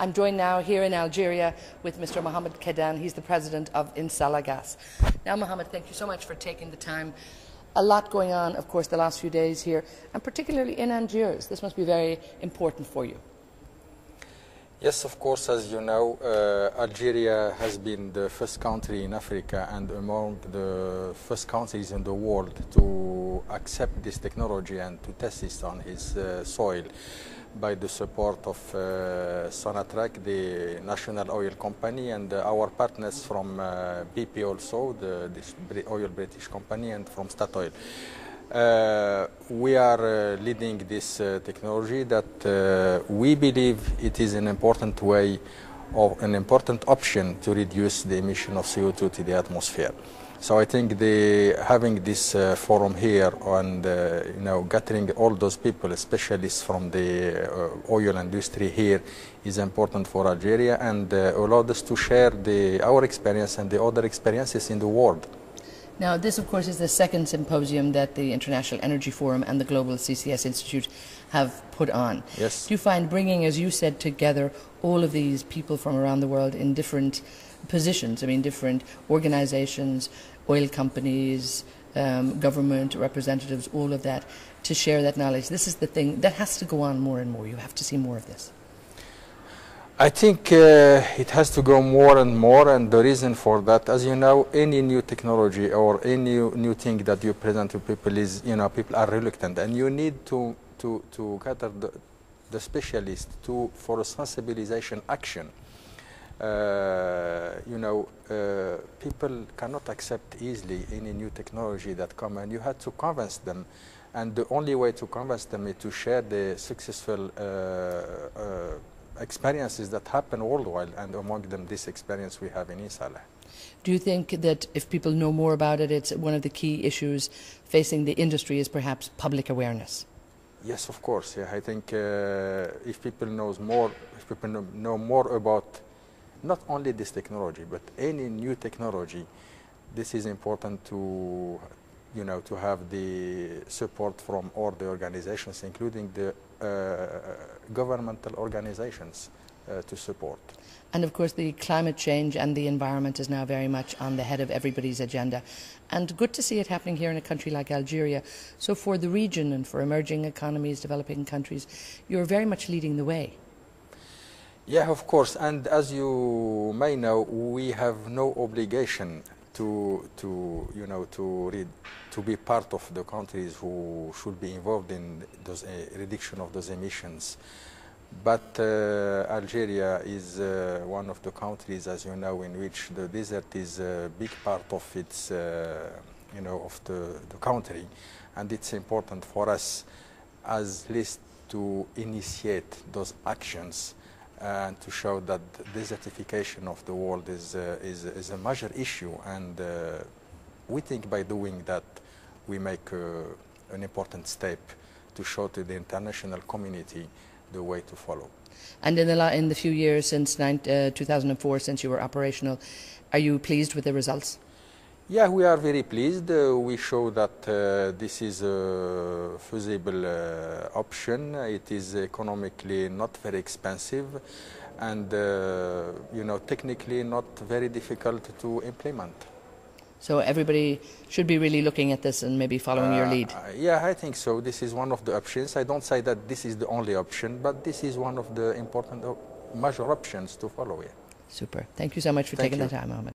I'm joined now here in Algeria with Mr. Mohamed Keddam. He's the president of In Salah Gas. Now, Mohamed, thank you so much for taking the time. A lot going on, of course, the last few days here, and particularly in Algiers. This must be very important for you. Yes, of course, as you know, uh, Algeria has been the first country in Africa and among the first countries in the world to accept this technology and to test it on its uh, soil by the support of uh, Sonatrach, the national oil company, and uh, our partners from uh, BP also, the, oil British company, and from Statoil. Uh, we are uh, leading this uh, technology that we believe it is an important way or an important option to reduce the emission of CO2 to the atmosphere. So I think the, having this uh, forum here and uh, you know gathering all those people, specialists from the uh, oil industry here, is important for Algeria and allowed us to share the, our experience and the other experiences in the world. Now, this, of course, is the second symposium that the International Energy Forum and the Global CCS Institute have put on. Yes. Do you find bringing, as you said, together all of these people from around the world in different positions, I mean, different organizations, oil companies, um, government representatives, all of that, to share that knowledge? This is the thing that has to go on more and more. You have to see more of this. I think uh, it has to go more and more, and the reason for that, as you know, any new technology or any new thing that you present to people is, you know, people are reluctant, and you need to to to gather the, the specialists to for a sensibilization action. Uh, you know, uh, people cannot accept easily any new technology that come, and you have to convince them. And the only way to convince them is to share the successful uh, uh experiences that happen worldwide, and among them this experience we have in Insala. Do you think that if people know more about it, it's one of the key issues facing the industry is perhaps public awareness? Yes, of course. Yeah, I think uh, if people knows more, if people know, know more about not only this technology, but any new technology, this is important to you know, to have the support from all the organizations, including the uh, governmental organizations uh, to support. And of course, the climate change and the environment is now very much on the head of everybody's agenda. And good to see it happening here in a country like Algeria. So, for the region and for emerging economies, developing countries, you're very much leading the way. Yeah, of course. And as you may know, we have no obligation to, to you know, to, read, to be part of the countries who should be involved in those uh, reduction of those emissions. But uh, Algeria is uh, one of the countries, as you know, in which the desert is a big part of its, uh, you know, of the, the country. And it's important for us as least to initiate those actions and to show that desertification of the world is, uh, is, is, a major issue. And uh, we think by doing that, we make uh, an important step to show to the international community the way to follow. And in the, in the few years since uh, 2004, since you were operational, are you pleased with the results? Yeah, we are very pleased. Uh, we show that uh, this is a feasible uh, option. It is economically not very expensive and, uh, you know, technically not very difficult to implement. So everybody should be really looking at this and maybe following your lead. Uh, yeah, I think so. This is one of the options. I don't say that this is the only option, but this is one of the important major options to follow. Yeah. Super. Thank you so much for Thank taking you. the time, Ahmed.